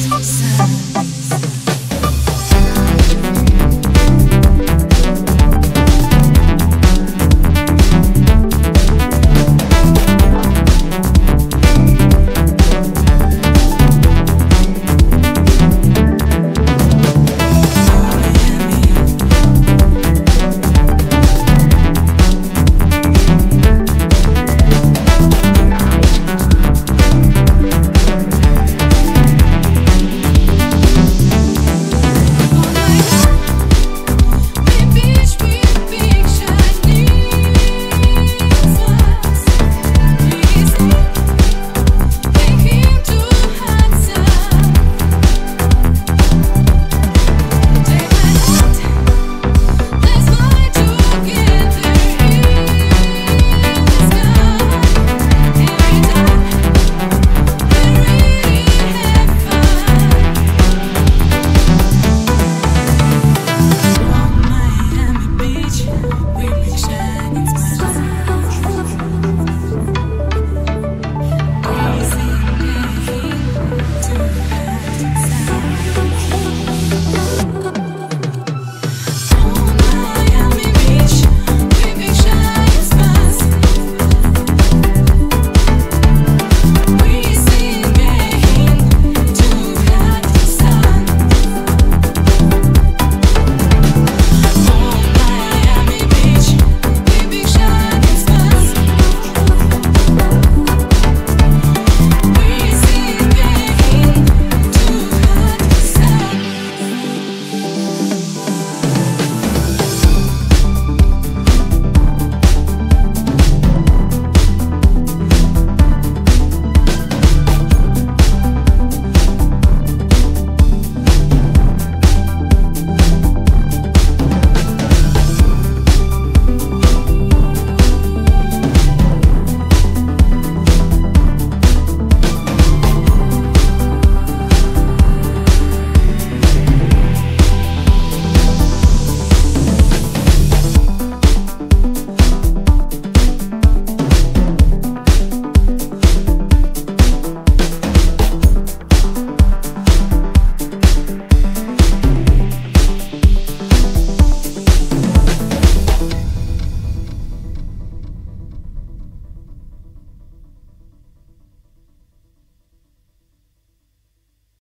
Sun.